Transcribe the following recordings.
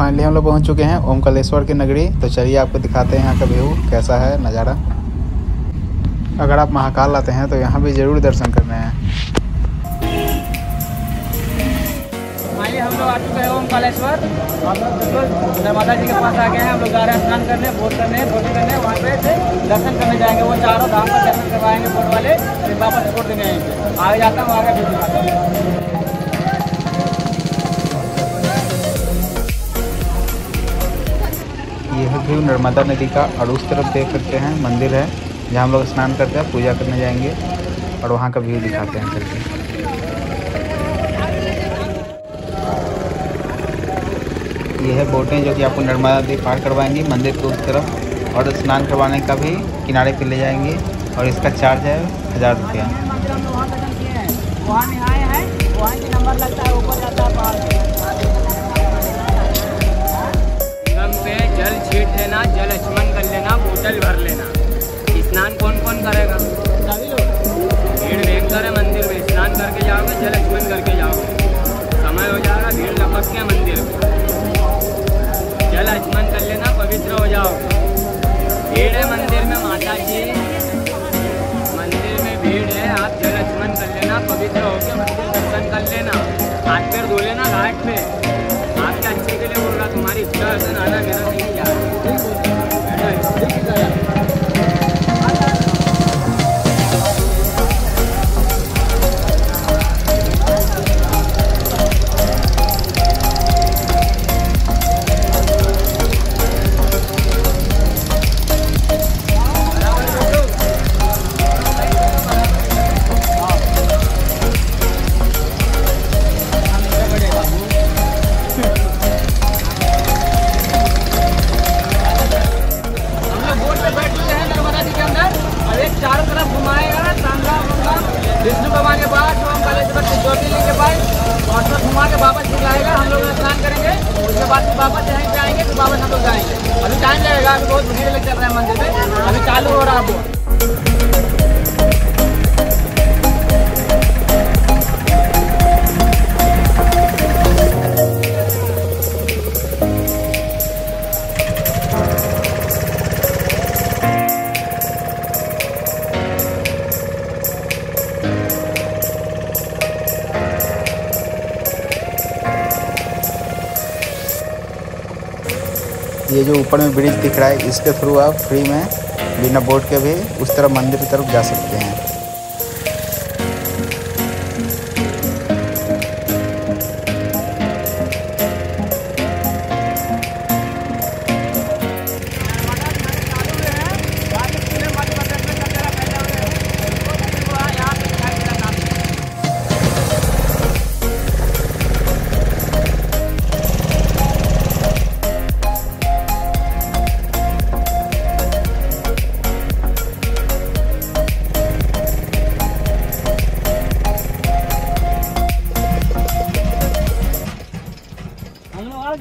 Finally हम लोग पहुँच चुके हैं ओमकलेश्वर की नगरी। तो चलिए आपको दिखाते हैं यहाँ का व्यू, कैसा है नज़ारा। अगर आप महाकाल आते हैं तो यहाँ भी ज़रूर दर्शन करने हैं। हम लोग आ चुके हैं ओमकालेश्वर। नर्मदा जी के पास आ गए हैं। हम लोग जा रहे हैं स्नान करने बोट करने बोटिंग करने। वहाँ पे दर्शन करने जाएँगे। वो चारों धाम का दर्शन करवाएँगे बोट वाले, फिर वापस छोड़ यहीं पे आगे जाता हूँ, आगे भी व्यू नर्मदा नदी का और उस तरफ़ देख सकते हैं, मंदिर है, जहाँ हम लोग स्नान करते हैं, पूजा करने जाएँगे और वहाँ का व्यू दिखाते हैं चलते ये है बोटें जो कि आपको नर्मदा नदी पार करवाएँगी, मंदिर के उस तरफ़, और स्नान करवाने का भी किनारे पे ले जाएँगे, और इसका चार्ज है हज़ार रुपया। छीट लेना, जल स्मरण कर लेना बोतल भर लेना। स्नान कौन कौन करेगा? भीड़ भयंकर है मंदिर में, स्नान करके जाओगे, जल स्मरण करके जाओगे। समय हो जाएगा भीड़ लपक के मंदिर। में जल स्मरण कर लेना, पवित्र हो जाओगे भीड़ है मंदिर में माता जी मंदिर में भीड़ है, आप जल स्मरण कर लेना, पवित्र होकर मंदिर दर्शन कर लेना। हाथ पैर धो लेना घाट पे। ये जो ऊपर में ब्रिज दिख रहा है, इसके थ्रू आप फ्री में बिना बोर्ड के भी उस तरफ़ मंदिर की तरफ़ जा सकते हैं।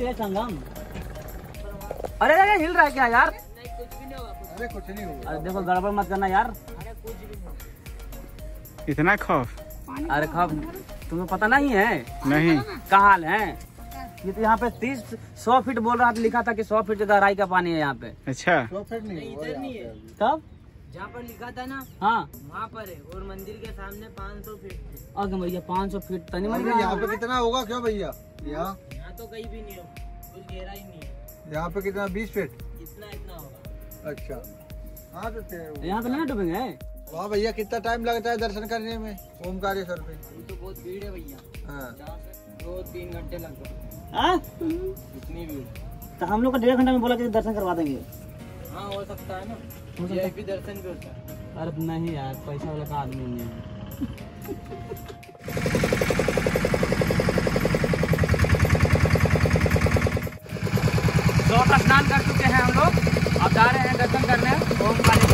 गए संगम। अरे अरे हिल रहा है क्या यार? अरे कुछ नहीं होगा अरे देखो गड़बड़ मत करना यार। इतना खौफ? अरे खब तुम्हें पता नहीं है? नहीं। का हाल है? ये तो यहाँ पे तीस सौ फीट बोल रहा था लिखा था कि सौ फीट गहराई का पानी है यहाँ पे। अच्छा। प्रॉफिट नहीं होगा यहाँ पे अभी। तब जहाँ पर लिखा था ना हाँ। वहाँ पर है और मंदिर के सामने 500 फीट। अगर भैया पाँच सौ फीट तनी अरे मनी यहाँ पे कितना होगा क्यों भैया? यहाँ? तो कहीं भी नहीं हो। कुछ गहरा ही नहीं है। यहाँ पे कितना? बीस फीट इतना इतना होगा। अच्छा। हाँ तो यहाँ पे नहीं ना डूबेंगे? वहाँ भैया कितना टाइम लगता है दर्शन करने में? ओमकारेश्वर पे। अभी तो बहुत भीड़ है भैया। हाँ। दो तीन घंटे लग गए। हाँ? इतनी भीड़। तो हम लोग का डेढ़ घंटा में बोला कि दर्शन करवा देंगे। हाँ हो सकता है ना। हो सकता है। दर्शन भी होता है। अरे नहीं यार पैसा वाला का आदमी नहीं है। स्नान कर चुके हैं हम लोग। अब जा रहे हैं दर्शन करने। ओम कालेश्वर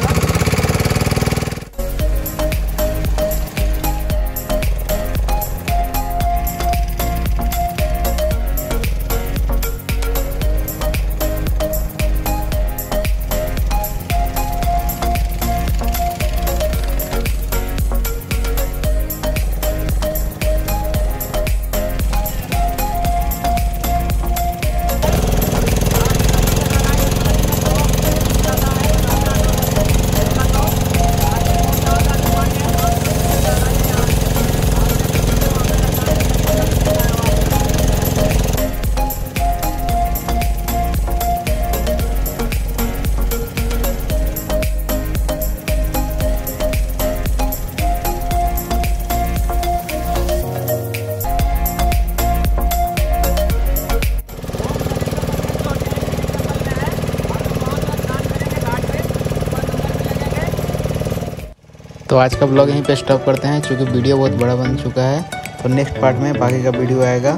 तो आज का ब्लॉग यहीं पे स्टॉप करते हैं क्योंकि वीडियो बहुत बड़ा बन चुका है। तो नेक्स्ट पार्ट में बाकी का वीडियो आएगा।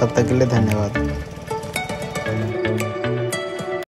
तब तक के लिए धन्यवाद।